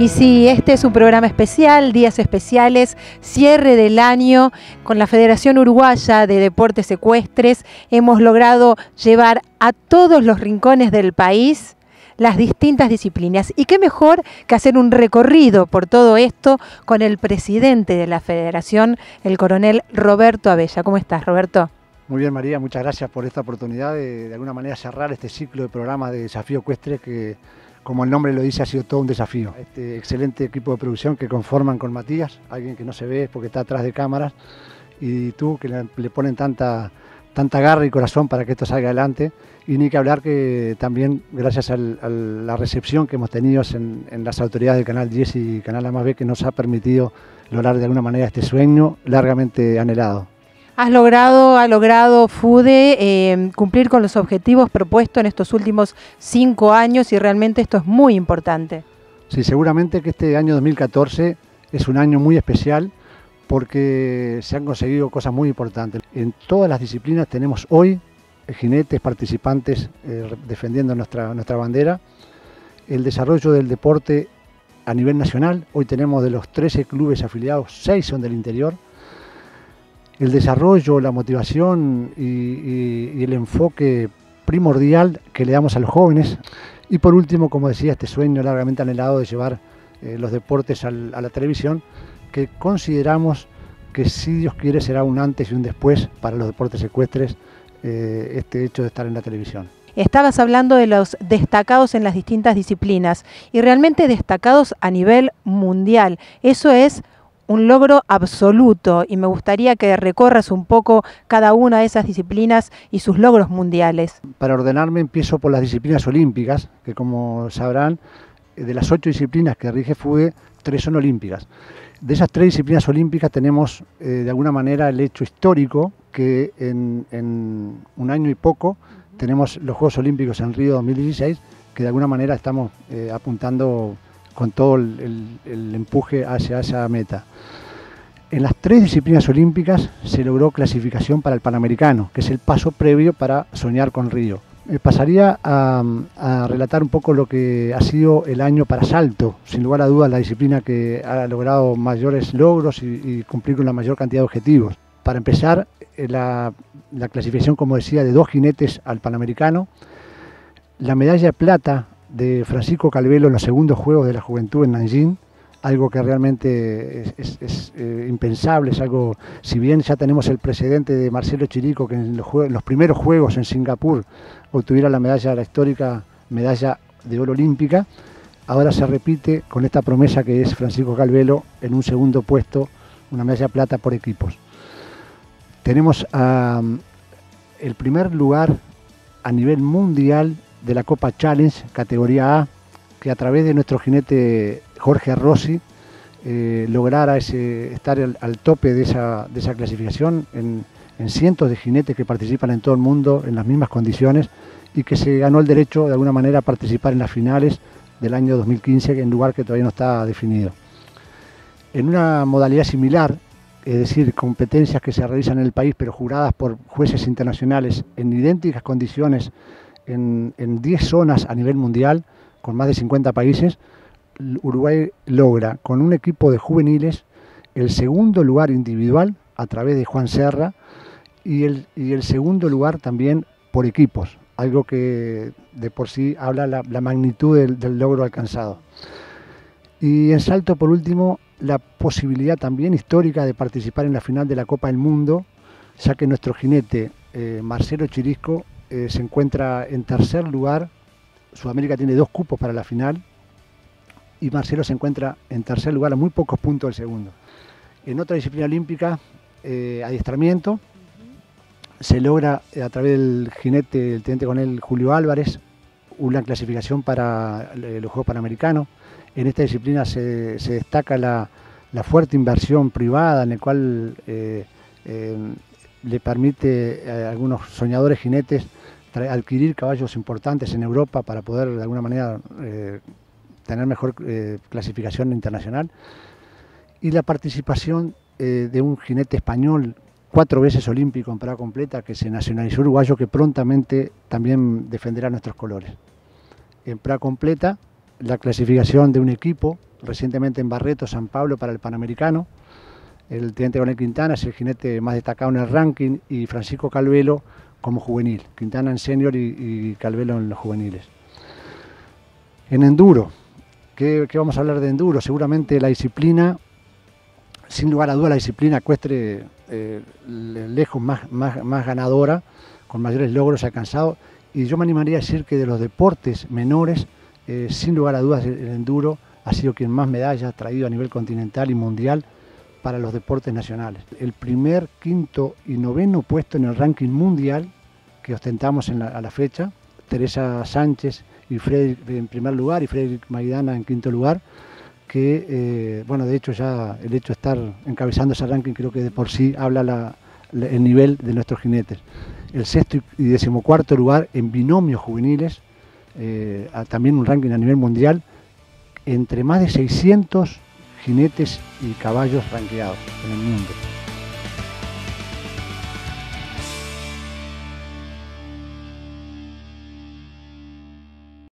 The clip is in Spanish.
Y sí, este es un programa especial, días especiales, cierre del año con la Federación Uruguaya de Deportes Ecuestres. Hemos logrado llevar a todos los rincones del país las distintas disciplinas. Y qué mejor que hacer un recorrido por todo esto con el presidente de la federación, el coronel Roberto Abella. ¿Cómo estás, Roberto? Muy bien, María, muchas gracias por esta oportunidad de de alguna manera cerrar este ciclo de programas de desafío ecuestre que como el nombre lo dice, ha sido todo un desafío. Este excelente equipo de producción que conforman con Matías, alguien que no se ve porque está atrás de cámaras, y tú que le, ponen tanta, tanta garra y corazón para que esto salga adelante. Y ni que hablar que también gracias a la recepción que hemos tenido en, en, las autoridades del Canal 10 y Canal A más B que nos ha permitido lograr de alguna manera este sueño largamente anhelado. Has logrado, ha logrado FUDE eh, cumplir con los objetivos propuestos en estos últimos cinco años y realmente esto es muy importante. Sí, seguramente que este año 2014 es un año muy especial porque se han conseguido cosas muy importantes. En todas las disciplinas tenemos hoy jinetes, participantes eh, defendiendo nuestra, nuestra bandera. El desarrollo del deporte a nivel nacional, hoy tenemos de los 13 clubes afiliados, 6 son del interior el desarrollo, la motivación y, el enfoque primordial que le damos a los jóvenes. Y por último, como decía, este sueño largamente anhelado de llevar eh, los deportes a la televisión, que consideramos que si Dios quiere será un antes y un después para los deportes ecuestres eh, este hecho de estar en la televisión. Estabas hablando de los destacados en las distintas disciplinas y realmente destacados a nivel mundial. Eso es un logro absoluto y me gustaría que recorras un poco cada una de esas disciplinas y sus logros mundiales. Para ordenarme empiezo por las disciplinas olímpicas, que como sabrán, de las ocho disciplinas que rige FUDE, tres son olímpicas. De esas tres disciplinas olímpicas tenemos eh, de alguna manera el hecho histórico que en, en, un año y poco tenemos los Juegos Olímpicos en Río 2016, que de alguna manera estamos eh, apuntando con todo el, empuje hacia esa meta. En las tres disciplinas olímpicas se logró clasificación para el Panamericano, que es el paso previo para soñar con Río. Eh, pasaría a, relatar un poco lo que ha sido el año para salto, sin lugar a dudas la disciplina que ha logrado mayores logros y, y cumplir con la mayor cantidad de objetivos. Para empezar, eh, la, la clasificación, como decía, de dos jinetes al Panamericano, la medalla de plata de Francisco Calvelo en los segundos Juegos de la Juventud en Nanjing, algo que realmente es, eh, impensable, es algo, si bien ya tenemos el precedente de Marcelo Chirico, que en los, primeros Juegos en Singapur obtuviera la medalla, la histórica medalla de oro olímpica, ahora se repite con esta promesa que es Francisco Calvelo en un segundo puesto, una medalla plata por equipos. Tenemos el primer lugar a nivel mundial de la Copa Challenge, categoría A, que a través de nuestro jinete Jorge Rossi eh, lograra ese, estar al, tope de esa, de esa clasificación en, en, cientos de jinetes que participan en todo el mundo en las mismas condiciones y que se ganó el derecho de alguna manera a participar en las finales del año 2015 en lugar que todavía no está definido. En una modalidad similar, es decir, competencias que se realizan en el país pero juradas por jueces internacionales en idénticas condiciones en, en 10 zonas a nivel mundial, con más de 50 países, Uruguay logra con un equipo de juveniles el segundo lugar individual a través de Juan Serra y el, y el segundo lugar también por equipos, algo que de por sí habla la, la magnitud del, logro alcanzado. Y en salto, por último, la posibilidad también histórica de participar en la final de la Copa del Mundo, ya que nuestro jinete eh, Marcelo Chirisco eh, se encuentra en tercer lugar. Sudamérica tiene dos cupos para la final y Marcelo se encuentra en tercer lugar a muy pocos puntos del segundo. En otra disciplina olímpica, eh, adiestramiento, se logra eh, a través del jinete, el teniente coronel Julio Álvarez, una clasificación para los Juegos Panamericanos. En esta disciplina se, destaca la, fuerte inversión privada en la cual le permite a algunos soñadores jinetes adquirir caballos importantes en Europa para poder de alguna manera eh, tener mejor eh, clasificación internacional y la participación eh, de un jinete español cuatro veces olímpico en parada completa que se nacionalizó uruguayo que prontamente también defenderá nuestros colores. En parada completa la clasificación de un equipo recientemente en Barreto, San Pablo, para el Panamericano. El teniente Coronel Quintana es el jinete más destacado en el ranking y Francisco Calvelo como juvenil. Quintana en senior y, Calvelo en los juveniles. En enduro, ¿qué, vamos a hablar de enduro? Seguramente la disciplina, sin lugar a duda, la disciplina ecuestre eh, lejos más, más, ganadora, con mayores logros alcanzados. Y yo me animaría a decir que de los deportes menores, eh, sin lugar a dudas, el enduro ha sido quien más medallas ha traído a nivel continental y mundial para los deportes nacionales. El primer, quinto y noveno puesto en el ranking mundial que ostentamos a la fecha, Teresa Sánchez y Frederick en primer lugar y Frederick Maidana en quinto lugar, que, eh, bueno, de hecho ya el hecho de estar encabezando ese ranking creo que de por sí habla el nivel de nuestros jinetes. El sexto y decimocuarto lugar en binomios juveniles, eh, también un ranking a nivel mundial, entre más de 600 jinetes y caballos ranqueados en el mundo.